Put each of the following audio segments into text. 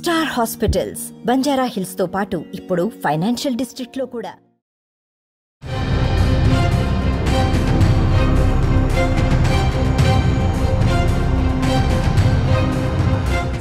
Star hospitals Banjara హిల్స్తో పాటు ఇప్పుడు financial డిస్ట్రిక్ట్లో కూడా.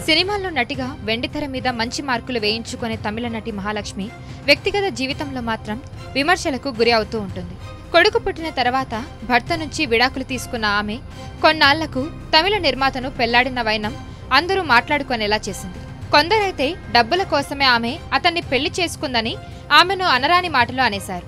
సినిమాల్లో నటిగా వెండితెర మీద మంచి మార్కులు వేయించుకునే తమిళ నటి మహాలక్ష్మి వ్యక్తిగత జీవితంలో మాత్రం విమర్శలకు గురి అవుతూ ఉంటుంది. కొడుకు పుట్టిన తర్వాత భర్త నుంచి విడాకులు తీసుకున్న ఆమె కొన్నాళ్ళకు తమిళ నిర్మాతను పెళ్ళాడిన వైనం అందరూ మాట్లాడుకునేలా చేసింది. కొందరైతే డబ్బుల కోసమే ఆమె అతన్ని పెళ్ళి చేసుకుందని ఆమెను అనరాని మాటలు అనేశారు.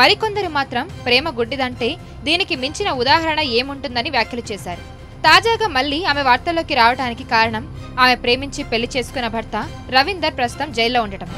మరికొందరు మాత్రం ప్రేమ గుడ్డిదంటే దీనికి మించిన ఉదాహరణ ఏముంటుందని వ్యాఖ్యలు చేశారు. తాజాగా మళ్ళీ ఆమె వార్తల్లోకి రావడానికి కారణం ఆమె ప్రేమించి పెళ్ళి చేసుకున్న భర్త రవీందర్ ప్రస్తుతం జైల్లో ఉండటం.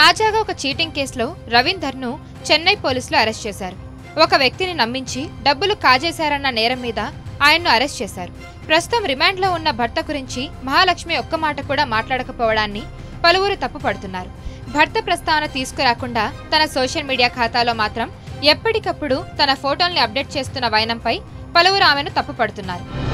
తాజాగా ఒక చీటింగ్ కేసులో రవీందర్ను చెన్నై పోలీసులు అరెస్ట్ చేశారు. ఒక వ్యక్తిని నమ్మించి డబ్బులు కాజేశారన్న నేరం మీద ఆయన్ను అరెస్ట్ చేశారు. ప్రస్తుతం రిమాండ్లో ఉన్న భర్త గురించి మహాలక్ష్మి ఒక్క మాట కూడా మాట్లాడకపోవడాన్ని పలువురు తప్పుపడుతున్నారు. భర్త ప్రస్తావన తీసుకురాకుండా తన సోషల్ మీడియా ఖాతాలో మాత్రం ఎప్పటికప్పుడు తన ఫోటోల్ని అప్డేట్ చేస్తున్న వైనంపై పలువురు ఆమెను తప్పుపడుతున్నారు.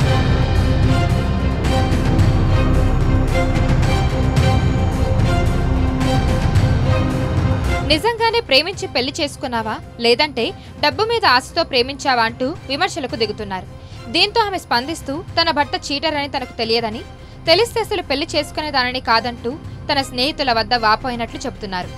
నిజంగానే ప్రేమించి పెళ్ళి చేసుకున్నావా? లేదంటే డబ్బు మీద ఆశతో ప్రేమించావా అంటూ విమర్శలకు దిగుతున్నారు. దీంతో ఆమె స్పందిస్తూ తన భర్త చీటర్ అని తనకు తెలియదని తెలిస్తే అసలు పెళ్ళి చేసుకునేదానని కాదంటూ తన స్నేహితుల వద్ద వాపోయినట్లు చెబుతున్నారు.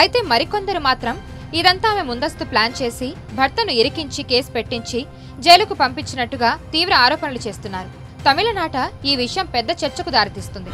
అయితే మరికొందరు మాత్రం ఇదంతా ఆమె ముందస్తు ప్లాన్ చేసి భర్తను ఇరికించి కేసు పెట్టించి జైలుకు పంపించినట్టుగా తీవ్ర ఆరోపణలు చేస్తున్నారు. తమిళనాట ఈ విషయం పెద్ద చర్చకు దారితీస్తుంది.